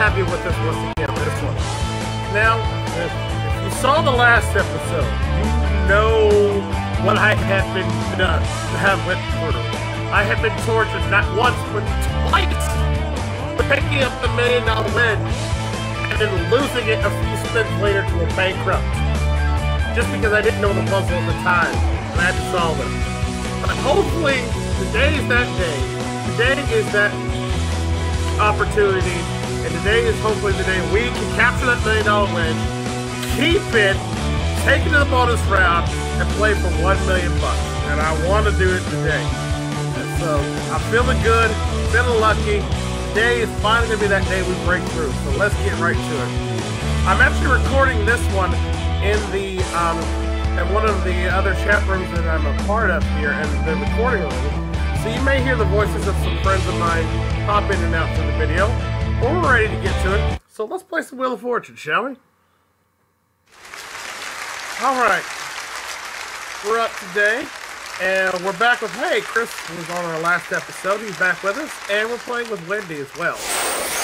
you with us once again this one. Now, if, you saw the last episode, you know what I have been done, have went through. I have been tortured not once but twice for picking up the million dollar win and then losing it a few spins later to a bankrupt. Just because I didn't know the puzzle at the time and I had to solve it. But hopefully, today is that day. Today is that opportunity, and today is hopefully the day we can capture that million dollar win, keep it, take it to the bonus round, and play for one million bucks. And I want to do it today. And so I'm feeling good, feeling lucky. Today is finally gonna be that day we break through. So let's get right to it. I'm actually recording this one in the um, one of the other chat rooms that I'm a part of here, in the recording room. So you may hear the voices of some friends of mine pop in and out to the video. We're ready to get to it. So let's play some Wheel of Fortune, shall we? Alright. We're up today. And we're back with, hey, Chris was on our last episode. He's back with us. And we're playing with Wendy as well.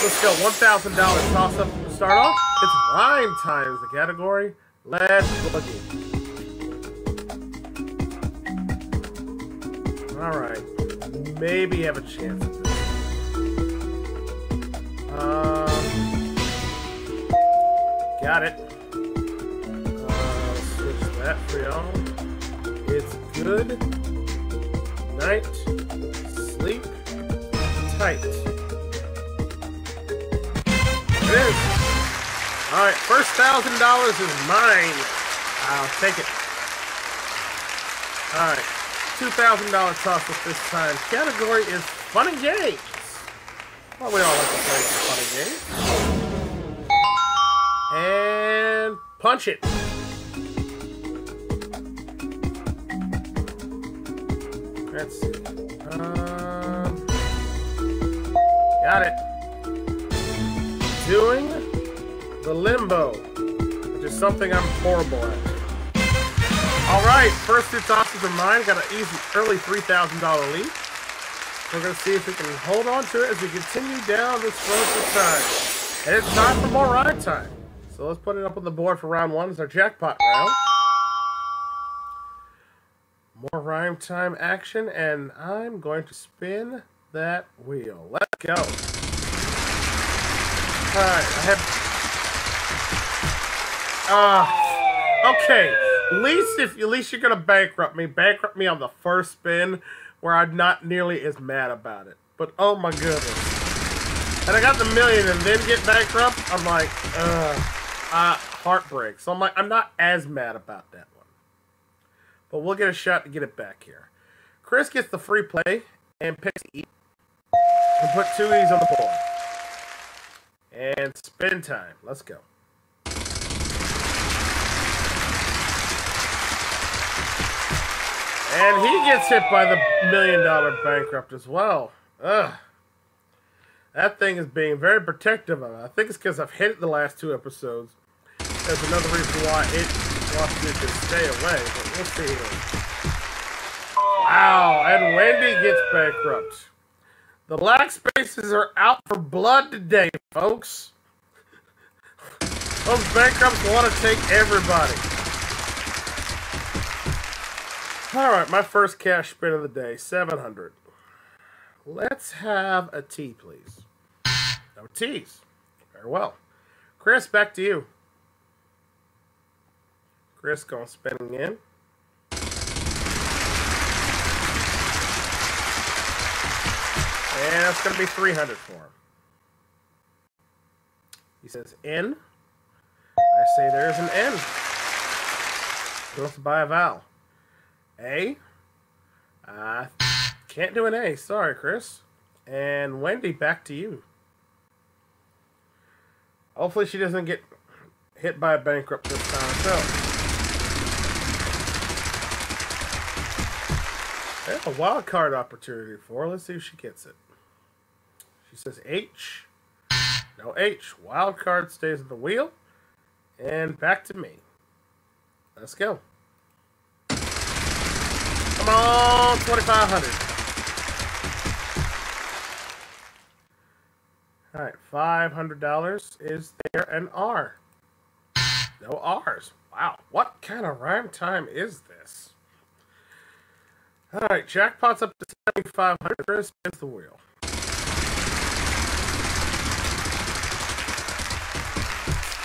Let's go. $1,000 toss-up to start off. It's rhyme time is the category. Let's boogie. Alright. Maybe have a chance. Um, got it. Uh, switch that for y'all. It's good night, sleep tight. It is. All right, first thousand dollars is mine. I'll take it. All right, two thousand dollar toss up this time. Category is fun and games. Well, we all like to play some fun and games. And punch it. Let's see. Um, got it. Doing the limbo, which is something I'm horrible at. All right, first two tosses are mine. Got an easy early $3,000 lead. We're going to see if we can hold on to it as we continue down this road for time. And it's time for more rhyme time. So let's put it up on the board for round one. It's our jackpot round. More rhyme time action, and I'm going to spin that wheel. Let's go. Alright, I have... Ah, uh, okay. At least if at least you're gonna bankrupt me. Bankrupt me on the first spin where I'm not nearly as mad about it. But oh my goodness. And I got the million and then get bankrupt, I'm like, ugh. Uh, heartbreak. So I'm like, I'm not as mad about that one. But we'll get a shot to get it back here. Chris gets the free play and picks E. And put two E's on the board. And spin time. Let's go. And he gets hit by the million dollar bankrupt as well. Ugh. That thing is being very protective of it. I think it's because I've hit it the last two episodes. There's another reason why it wants me to stay away, but we'll see here. Wow, and Wendy gets bankrupt. The black spaces are out for blood today, folks. Those bankrupts want to take everybody. Alright, my first cash spin of the day, 700 Let's have a tea, please. No teas. Very well. Chris, back to you. Chris going spinning in. And it's going to be 300 for him. He says N. I say there's an N. He wants to buy a vowel. A. Uh, can't do an A. Sorry, Chris. And Wendy, back to you. Hopefully she doesn't get hit by a bankrupt this time herself. There's a wild card opportunity for her. Let's see if she gets it. She says H. No H. Wild card stays at the wheel. And back to me. Let's go. Come on, 2500 All right, $500. Is there an R? No R's. Wow, what kind of rhyme time is this? All right, jackpot's up to 7500 Chris spins the wheel.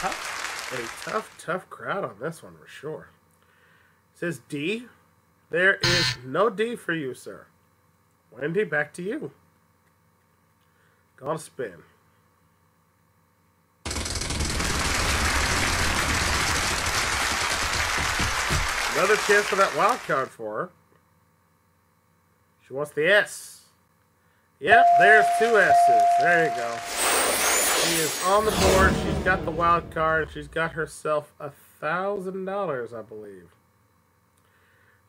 A tough, tough crowd on this one for sure. It says D. There is no D for you, sir. Wendy, back to you. Gonna spin. Another chance for that wild card for her. She wants the S. Yep, there's two S's. There you go. She is on the board. She's got the wild card. She's got herself a thousand dollars, I believe.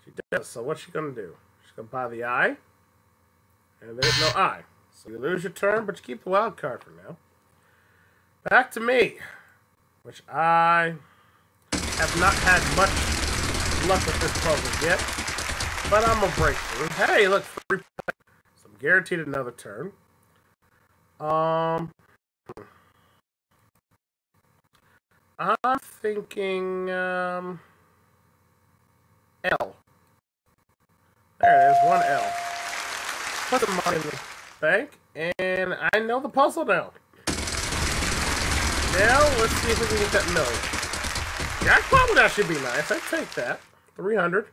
She does. So what's she gonna do? She's gonna buy the I. And there's no I. So you lose your turn, but you keep the wild card for now. Back to me. Which I have not had much luck with this puzzle yet. But I'm going to break through. Hey, look, free play. So I'm guaranteed another turn. Um, I'm thinking um, L. There it is, one L. Put the money in the bank, and I know the puzzle now. Now, let's see if we can get that million. Jackpot would actually be nice. I'd take that. 300.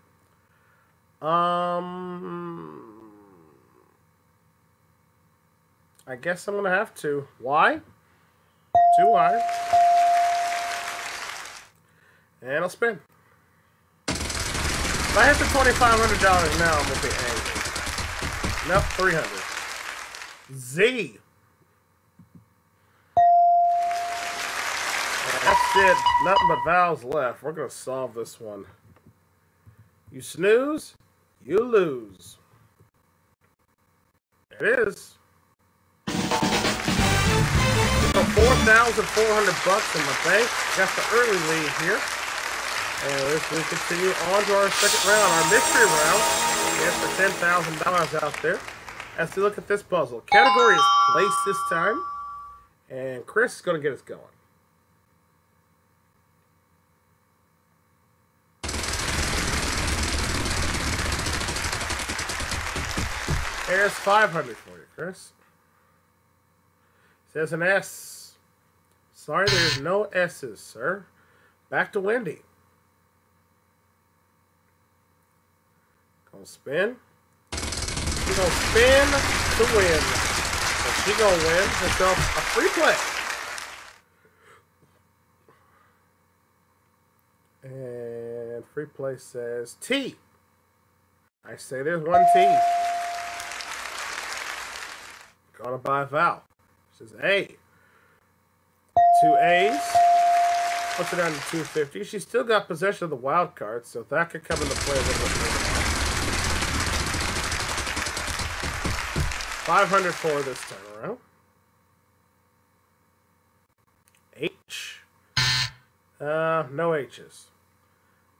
Um, I guess I'm gonna have to. Why? Two wires. And I'll spin. I hit the $2,500 now, I'm gonna be angry. Nope, 300. Z. That's it. Nothing but vowels left. We're gonna solve this one. You snooze, you lose. It is. So 4,400 bucks in the bank. Got the early lead here. And as we continue on to our second round, our mystery round. Yes, for $10,000 out there. As we look at this puzzle. Category is place this time. And Chris is going to get us going. There's 500 for you, Chris. Says an S. Sorry, there's no S's, sir. Back to Wendy. Gonna spin. She gonna spin to win. So she gonna win herself a free play. And free play says T. I say there's one T. Gonna buy a vowel. Says A. Two A's. Puts it down to 250. She's still got possession of the wild card, so that could come into play a little bit. 504 this time around. H. Uh, no H's.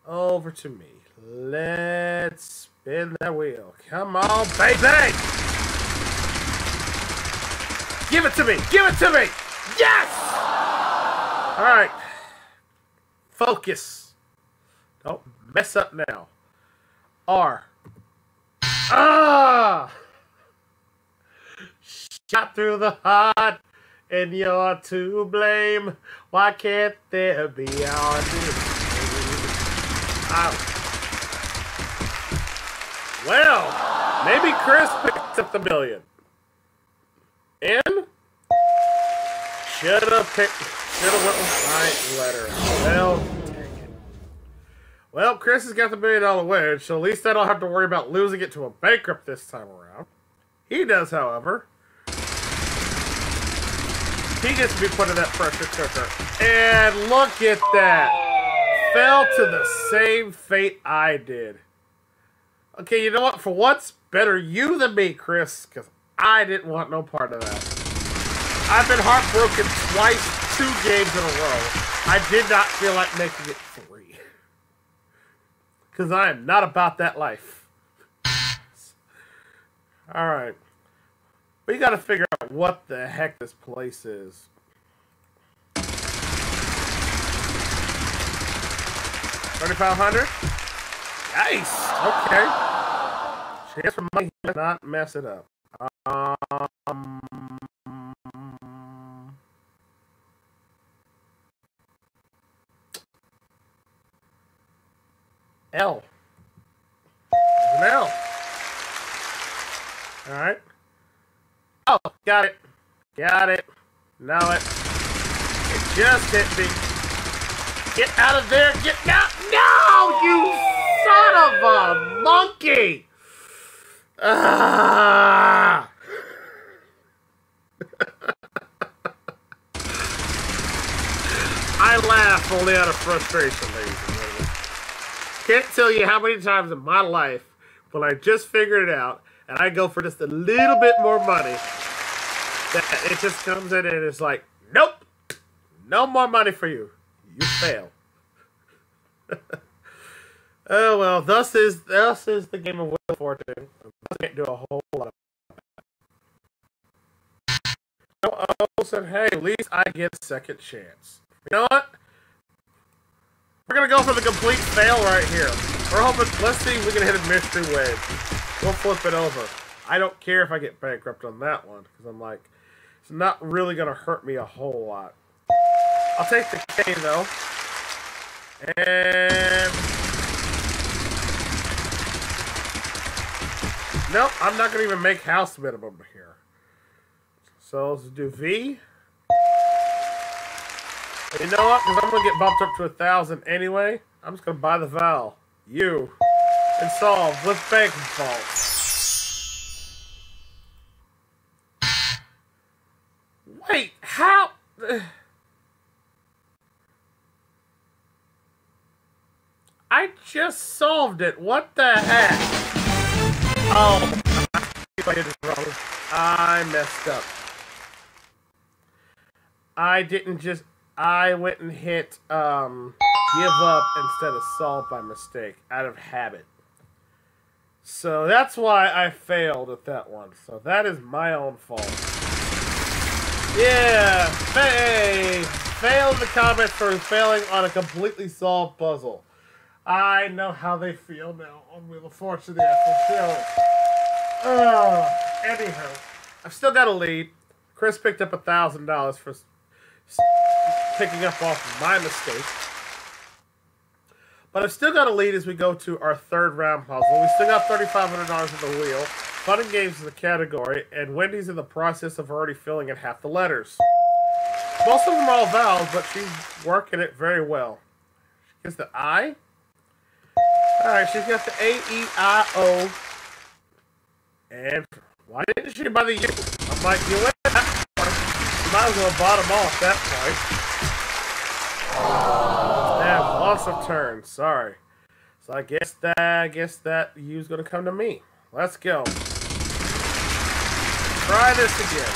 Over to me. Let's spin that wheel. Come on, baby! Give it to me! Give it to me! Yes! All right. Focus. Don't mess up now. R. Shot through the heart, and you're to blame. Why can't there be our Out. Oh. Well, maybe Chris picks up the million. And should have picked, should have went with my letter. Well. Well, Chris has got the million dollar wedge, so at least I don't have to worry about losing it to a bankrupt this time around. He does, however. He gets to be put in that pressure cooker. And look at that. Fell to the same fate I did. Okay, you know what? For once, better you than me, Chris, because I didn't want no part of that. I've been heartbroken twice, two games in a row. I did not feel like making it three. Because I am not about that life. All right. We got to figure out what the heck this place is. Thirty-five hundred. Nice. Okay. Chance for money to not mess it up. Um. L. L. All right. Oh, got it. Got it. Know it. It just hit me. Get out of there. Get out. No, you son of a monkey. Ah. I laugh only out of frustration, ladies and gentlemen. Can't tell you how many times in my life when I just figured it out and I go for just a little bit more money, that it just comes in and it's like, nope, no more money for you. You fail. oh well, thus is thus is the game of Wheel Fortune. I can't do a whole lot. Oh, said, hey, at least I get a second chance. You know what? We're gonna go for the complete fail right here. We're hoping. Let's see if we can hit a mystery wave. We'll flip it over. I don't care if I get bankrupt on that one because I'm like, it's not really gonna hurt me a whole lot. I'll take the K though. And nope, I'm not gonna even make house minimum here. So let's do V. You know what? Because I'm going to get bumped up to a thousand anyway. I'm just going to buy the vowel. You. And solve with bank. Wait, just solved it. What the heck? Oh, I did it wrong. I messed up. I didn't just I went and hit um, give up instead of solve by mistake out of habit. So that's why I failed at that one. So that is my own fault. Yeah, hey, failed the comment for failing on a completely solved puzzle. I know how they feel now on Wheel of Fortune, actual show. Oh, anyhow, I've still got a lead. Chris picked up a thousand dollars for picking up off my mistake. But I've still got a lead as we go to our third round puzzle. We still got $3,500 in the wheel. Fun and games is the category, and Wendy's in the process of already filling in half the letters. Most of them are all vowels, but she's working it very well. She gets the I. Alright, she's got the A, E, I, O. And why didn't she buy the U? I'm like, you went that far. You might as well bottom off that point. Yeah, loss of turn. Sorry. So I guess that I guess that U's gonna come to me. Let's go. Try this again.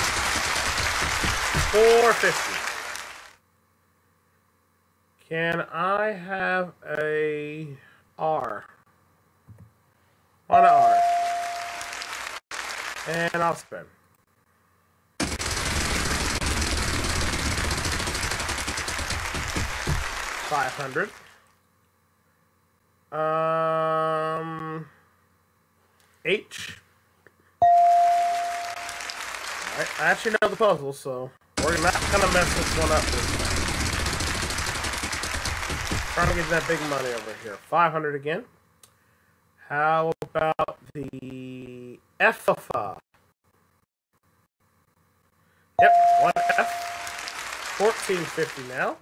450. Can I have a R? On R. And I'll spin. 500. Um, H. I actually know the puzzle, so we're not gonna mess this one up. Trying to get that big money over here. 500 again. How about the F-A? Yep, one F. 1450 now.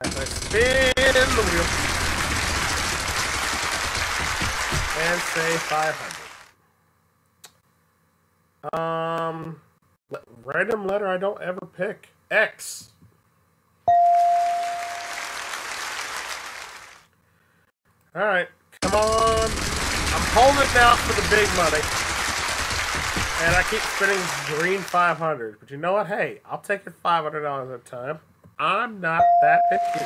As I spin the wheel. And say 500. Um, random letter I don't ever pick. X. Alright, come on. I'm holding it down for the big money. And I keep spinning green 500. But you know what? Hey, I'll take it $500 at a time. I'm not that picky.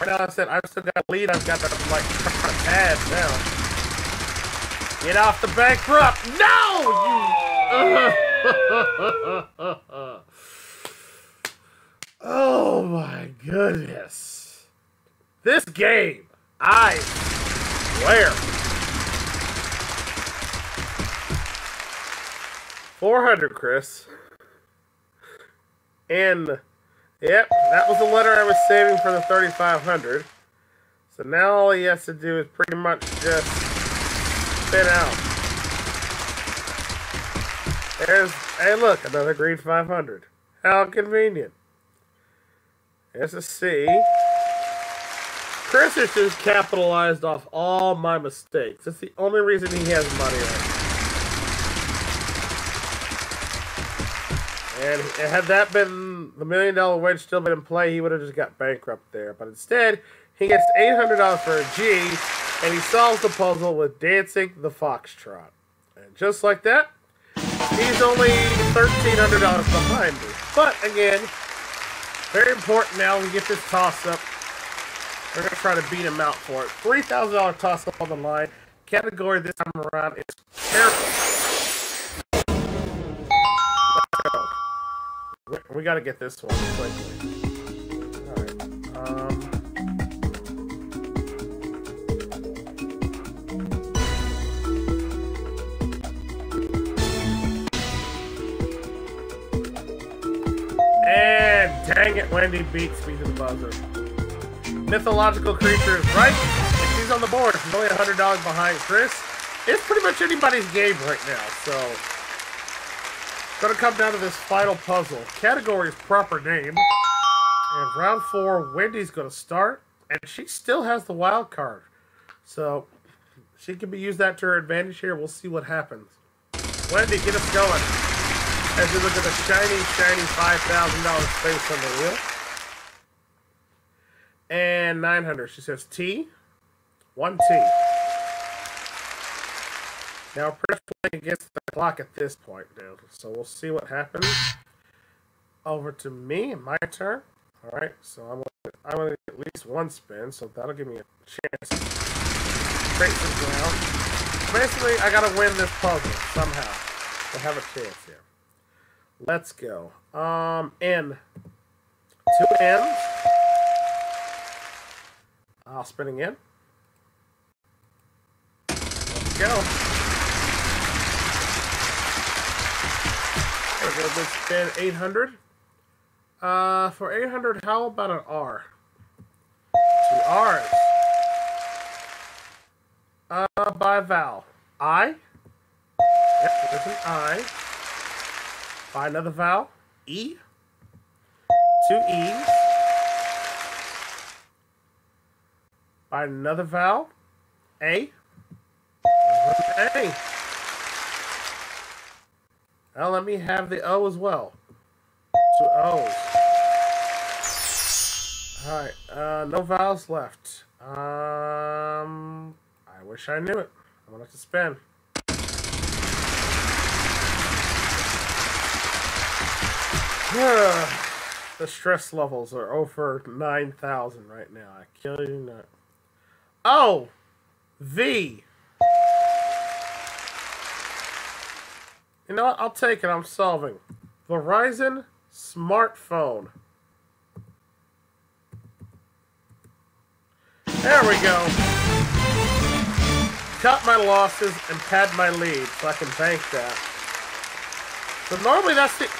Right now I said I've still got a lead. I've got that like pad now. Get off the bankrupt. No! You oh my goodness. This game, I swear. 400, Chris. And, yep, that was the letter I was saving for the 3500. So now all he has to do is pretty much just spin out. There's, hey look, another green 500. How convenient. There's a C. Chris has just capitalized off all my mistakes. That's the only reason he has money right now. And had that been the million dollar wedge still been in play, he would have just got bankrupt there. But instead, he gets $800 for a G, and he solves the puzzle with Dancing the Foxtrot. And just like that, he's only $1,300 behind me. But again, very important now we get this toss up. Try to beat him out for it. $3,000 toss up on the line. Category this time around is careful. We got to get this one quickly. Alright. Um... And dang it, Wendy beats me to the buzzer. Mythological creatures, right? If she's on the board, she's only $100 behind Chris. It's pretty much anybody's game right now, so Gonna come down to this final puzzle. Category's proper name. And round four, Wendy's gonna start. And she still has the wild card. So she can be used that to her advantage here. We'll see what happens. Wendy, get us going. As we look at the shiny, shiny $5,000 space on the wheel. And 900. She says T. One T. Now press play against the clock at this point now. So we'll see what happens. Over to me, my turn. Alright, so I'm gonna, I'm gonna at least one spin, so that'll give me a chance. Basically, I gotta win this puzzle somehow. To have a chance here. Let's go. Um, N. Two N's. I'll spinning in. Let's go. We're going to spend 800. Uh, for 800, how about an R? Two R's. Uh, by vowel. I. Yep, there's an I. By another vowel. E. Two E's. By another vowel. A. A. Now let me have the O as well. Two O's. Alright, uh, no vowels left. Um, I wish I knew it. I'm gonna have to spin. the stress levels are over 9,000 right now. I kill you not. Oh! V. You know what? I'll take it. I'm solving. Verizon smartphone. There we go. Cut my losses and pad my lead so I can bank that. So normally that's it.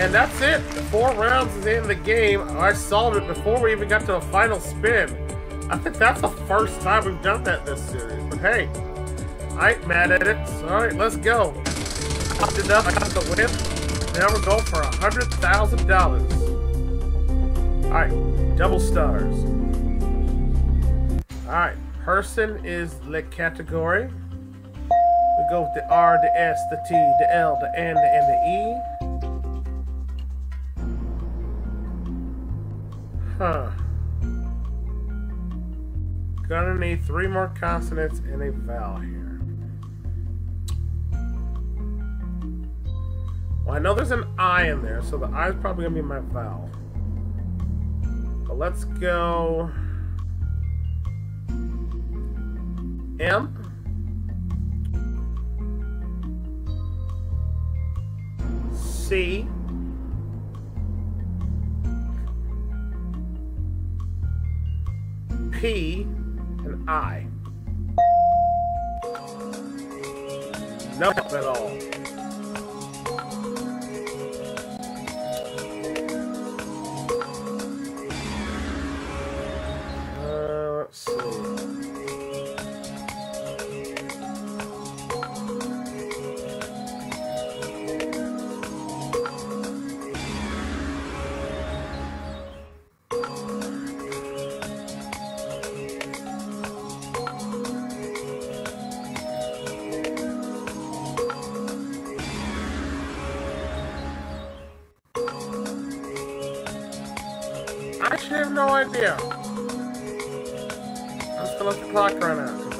And that's it. The four rounds is in the game. I solved it before we even got to a final spin. I think that's the first time we've done that this series. But hey, I ain't mad at it. Alright, let's go popped enough, I got the win. Now we're going for a $100,000. Alright, double stars. Alright, person is the category. We go with the R, the S, the T, the L, the N, and the E. Huh. Gonna need three more consonants and a vowel here. Well, I know there's an I in there, so the I is probably to be my vowel. But let's go... M. C. P I. No help at all.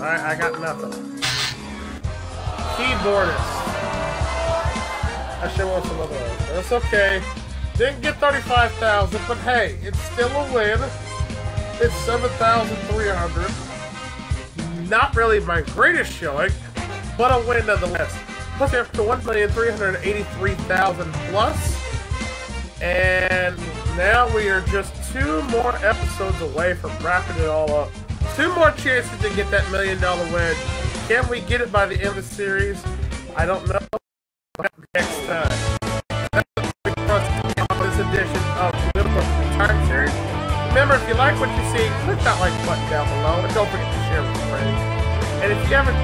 I, I got nothing. Keyboardist. I should want some other ones. That's okay. Didn't get 35,000, but hey, it's still a win. It's 7,300. Not really my greatest showing, but a win nonetheless. Plus, to 1,383,000 plus. And now we are just two more episodes away from wrapping it all up. Two more chances to get that million dollar win. Can we get it by the end of the series? I don't know. Next time. This edition of the Time Series. Remember, if you like what you see, click that like button down below, and don't forget to share with friends. And if you haven't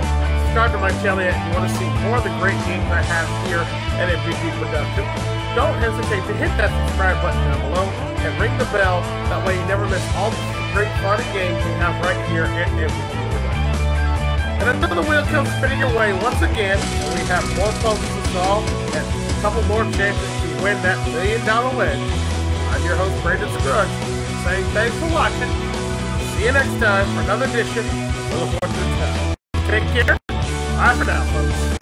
subscribed to my channel yet, and you want to see more of the great games I have here at MVG Productions, don't hesitate to hit that subscribe button down below and ring the bell. That way you never miss all the great fun and games we have right here at Productions. And the wheel comes spinning your way once again, we have more puzzles to solve and a couple more chances to win that million dollar win, I'm your host, Brandon Scruggs, saying thanks for watching. See you next time for another edition of of Fortune Time. Take care. Bye for now, folks.